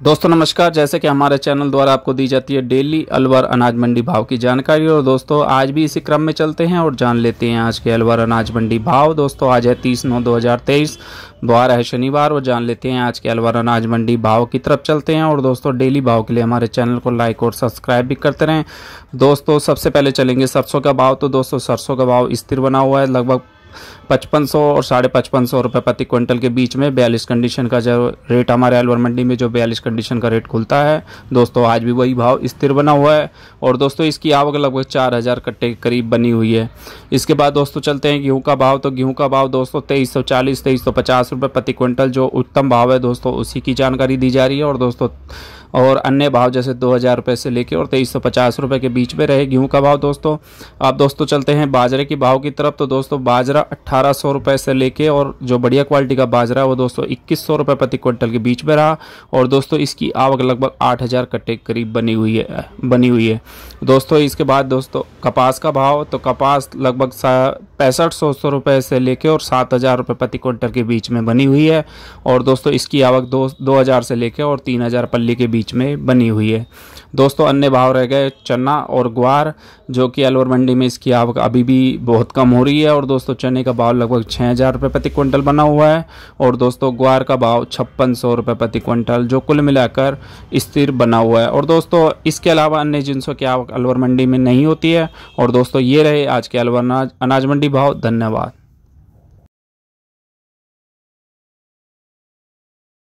दोस्तों, नमस्कार। जैसे कि हमारे चैनल द्वारा आपको दी जाती है डेली अलवर अनाज मंडी भाव की जानकारी, और दोस्तों, आज भी इसी क्रम में चलते हैं और जान लेते हैं आज के अलवर अनाज मंडी भाव। दोस्तों, आज है तीस नौ दो हज़ार तेईस द्वार है शनिवार, और जान लेते हैं आज के अलवर अनाज मंडी भाव की तरफ़ चलते हैं। और दोस्तों, डेली भाव के लिए हमारे चैनल को लाइक और सब्सक्राइब भी करते रहें। दोस्तों, सबसे पहले चलेंगे सरसों का भाव। तो दोस्तों, सरसों का भाव स्थिर बना हुआ है, लगभग पचपन सौ और साढ़े पचपन सौ रुपये प्रति क्विंटल के बीच में बयालीस कंडीशन का जो रेट हमारे अलवर मंडी में जो बयालीस कंडीशन का रेट खुलता है। दोस्तों, आज भी वही भाव स्थिर बना हुआ है और दोस्तों, इसकी आवक लगभग चार हज़ार कट्टे के करीब बनी हुई है। इसके बाद दोस्तों, चलते हैं गेहूँ का भाव। तो गेहूँ का भाव दोस्तों, तेईस सौ चालीस, तेईस सौ पचास रुपये प्रति क्विंटल जो उत्तम भाव है दोस्तों, उसी की जानकारी दी जा रही है। और दोस्तों और अन्य भाव जैसे दो हज़ार रुपये से लेकर और तेईस सौ पचास रुपये के बीच में रहे गेहूँ का भाव दोस्तों। आप दोस्तों चलते हैं बाजरे की भाव की तरफ़। तो दोस्तों बाजरा अट्ठारह सौ रुपये से लेके और जो बढ़िया क्वालिटी का बाजरा है वो दोस्तों इक्कीस सौ रुपये प्रति क्विंटल के बीच में रहा और दोस्तों इसकी आवक लगभग आठ हज़ार कट्टे करीब बनी हुई है, बनी हुई है। दोस्तों इसके बाद दोस्तों कपास का भाव तो कपास लगभग पैंसठ सौ सौ रुपये से लेके और सात हज़ार रुपये प्रति क्विंटल के बीच में बनी हुई है और दोस्तों इसकी आवक दो दो हज़ार से लेके और तीन हज़ार पल्ली के बीच बीच में बनी हुई है। दोस्तों, अन्य भाव रह गए चना और ग्वार, जो कि अलवर मंडी में इसकी आवक अभी भी बहुत कम हो रही है। और दोस्तों, चने का भाव लगभग छः हज़ार रुपये प्रति क्विंटल बना हुआ है। और दोस्तों, ग्वार का भाव छप्पन सौ रुपये प्रति क्विंटल, जो कुल मिलाकर स्थिर बना हुआ है। और दोस्तों, इसके अलावा अन्य जिनसों की आवक अलवर मंडी में नहीं होती है। और दोस्तों, ये रहे आज के अलवर अनाज मंडी भाव। धन्यवाद।